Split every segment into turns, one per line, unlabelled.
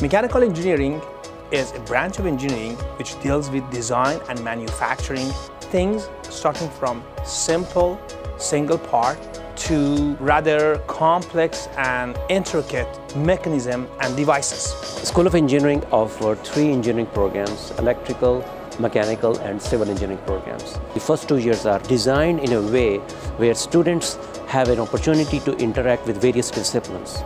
Mechanical engineering is a branch of engineering which deals with design and manufacturing things starting from simple single part to rather complex and intricate mechanism and devices.
School of Engineering offers three engineering programs, electrical, mechanical and civil engineering programs. The first two years are designed in a way where students have an opportunity to interact with various disciplines.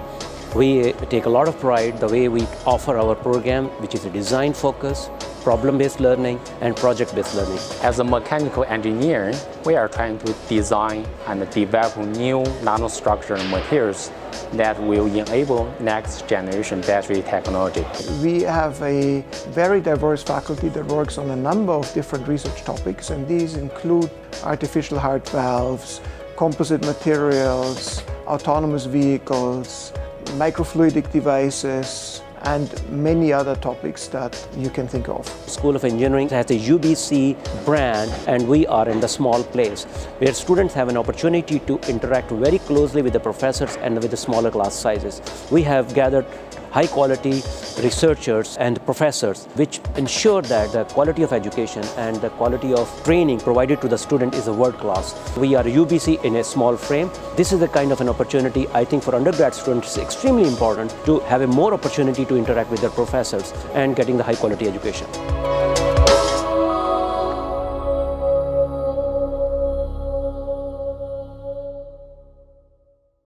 We take a lot of pride the way we offer our program, which is a design focus, problem-based learning, and project-based learning.
As a mechanical engineer, we are trying to design and develop new nanostructured materials that will enable next generation battery technology.
We have a very diverse faculty that works on a number of different research topics and these include artificial heart valves, composite materials, autonomous vehicles, microfluidic devices, and many other topics that you can think of.
School of Engineering has a UBC brand and we are in the small place where students have an opportunity to interact very closely with the professors and with the smaller class sizes. We have gathered high quality researchers and professors which ensure that the quality of education and the quality of training provided to the student is a world class. We are UBC in a small frame. This is the kind of an opportunity I think for undergrad students is extremely important to have a more opportunity to interact with their professors and getting the high quality education.